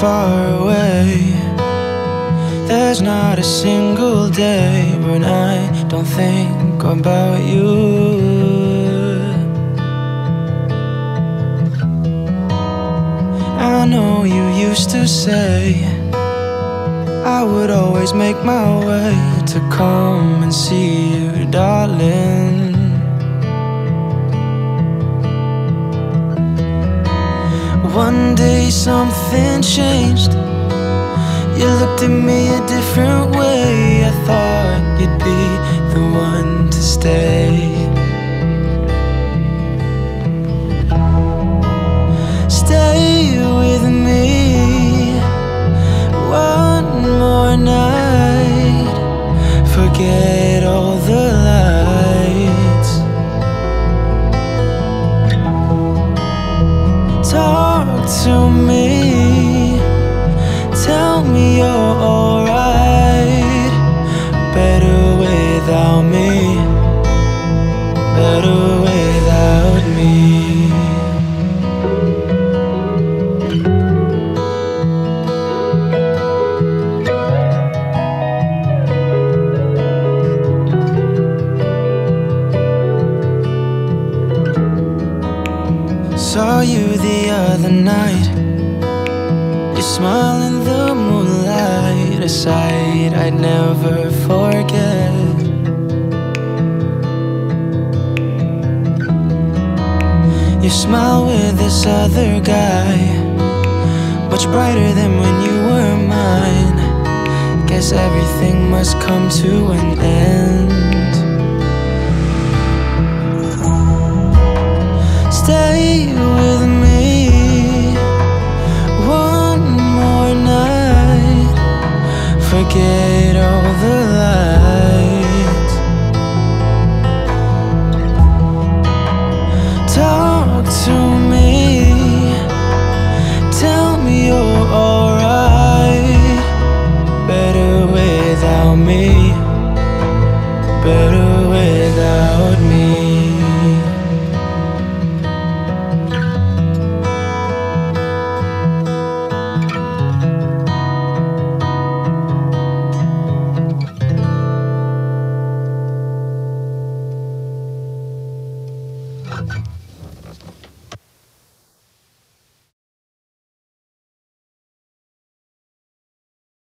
far away. There's not a single day when I don't think about you. I know you used to say I would always make my way to come and see you, darling. One day something changed. You looked at me a different way. I thought you'd be the one to stay. To me. The night. You smile in the moonlight, a sight I'd never forget. You smile with this other guy, much brighter than when you were mine. Guess everything must come to an end. forget all the